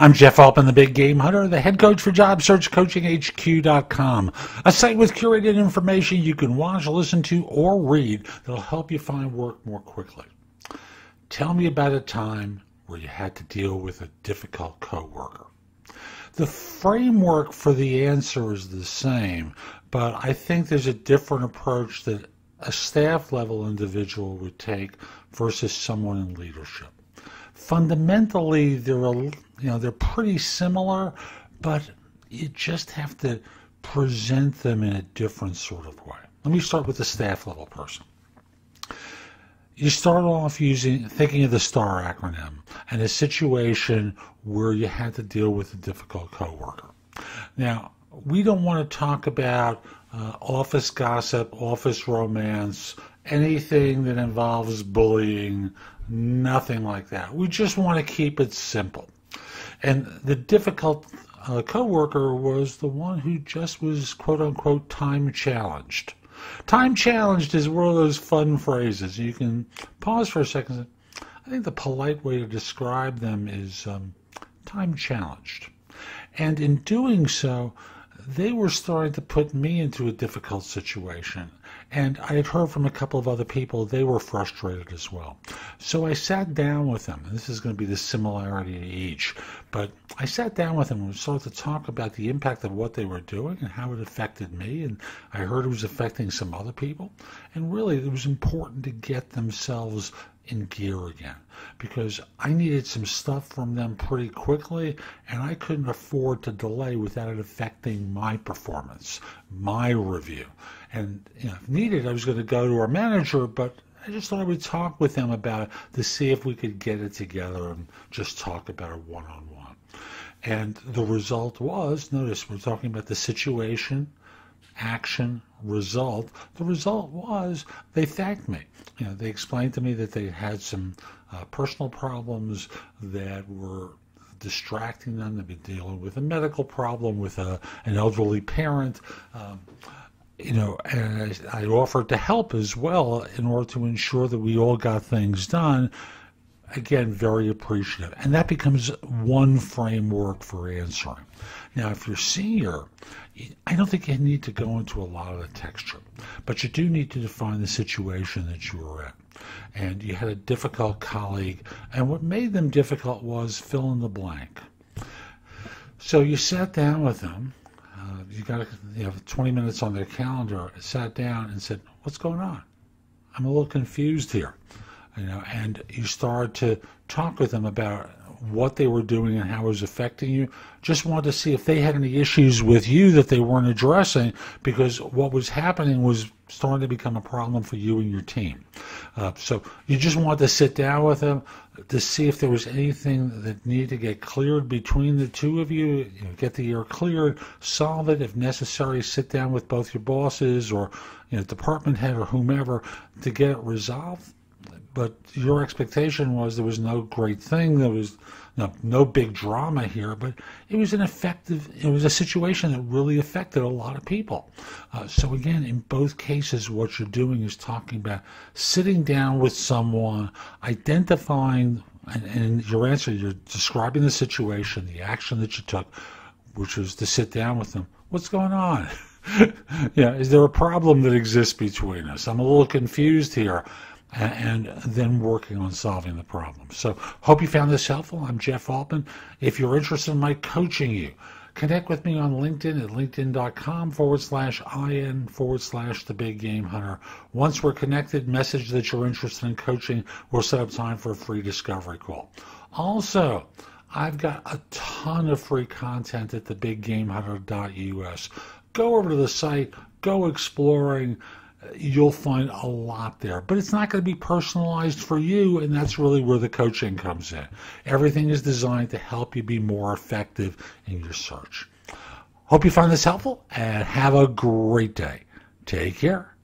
I'm Jeff Altman, the Big Game Hunter, the head coach for JobSearchCoachingHQ.com, a site with curated information you can watch, listen to, or read that'll help you find work more quickly. Tell me about a time where you had to deal with a difficult coworker. The framework for the answer is the same, but I think there's a different approach that a staff level individual would take versus someone in leadership fundamentally they're a, you know they're pretty similar, but you just have to present them in a different sort of way. Let me start with the staff level person. You start off using thinking of the STAR acronym and a situation where you had to deal with a difficult coworker. Now, we don't want to talk about uh, office gossip, office romance, anything that involves bullying, nothing like that. We just want to keep it simple. And the difficult uh, coworker was the one who just was quote unquote time challenged. Time challenged is one of those fun phrases. You can pause for a second. I think the polite way to describe them is um, time challenged. And in doing so, they were starting to put me into a difficult situation. And I had heard from a couple of other people, they were frustrated as well. So I sat down with them, and this is going to be the similarity to each, but I sat down with them and started to talk about the impact of what they were doing and how it affected me. And I heard it was affecting some other people. And really, it was important to get themselves in gear again because I needed some stuff from them pretty quickly and I couldn't afford to delay without it affecting my performance, my review. And you know, if needed, I was going to go to our manager, but I just thought I would talk with them about it to see if we could get it together and just talk about it one on one. And the result was notice, we're talking about the situation, action, result. The result was they thanked me. You know, they explained to me that they had some uh, personal problems that were distracting them. They've been dealing with a medical problem with a, an elderly parent. Um, you know, and I, I offered to help as well in order to ensure that we all got things done. Again, very appreciative. And that becomes one framework for answering. Now, if you're senior, I don't think you need to go into a lot of the texture, but you do need to define the situation that you were in. And you had a difficult colleague, and what made them difficult was fill in the blank. So you sat down with them, you got you have 20 minutes on their calendar, sat down and said, What's going on? I'm a little confused here. You know, and you start to talk with them about what they were doing and how it was affecting you. Just wanted to see if they had any issues with you that they weren't addressing because what was happening was starting to become a problem for you and your team. Uh, so you just wanted to sit down with them to see if there was anything that needed to get cleared between the two of you, you know, get the air cleared, solve it if necessary, sit down with both your bosses or you know, department head or whomever to get it resolved but your expectation was there was no great thing. There was no, no big drama here, but it was an effective. It was a situation that really affected a lot of people. Uh, so again, in both cases, what you're doing is talking about sitting down with someone, identifying, and, and your answer, you're describing the situation, the action that you took, which was to sit down with them. What's going on? yeah, is there a problem that exists between us? I'm a little confused here and then working on solving the problem. So, hope you found this helpful. I'm Jeff Altman. If you're interested in my coaching you, connect with me on LinkedIn at linkedin.com forward slash in forward slash the big game hunter. Once we're connected, message that you're interested in coaching. We'll set up time for a free discovery call. Also, I've got a ton of free content at thebiggamehunter.us. Go over to the site, go exploring you'll find a lot there. But it's not going to be personalized for you, and that's really where the coaching comes in. Everything is designed to help you be more effective in your search. Hope you find this helpful and have a great day. Take care.